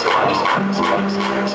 Surprise, surprise, surprise, surprise.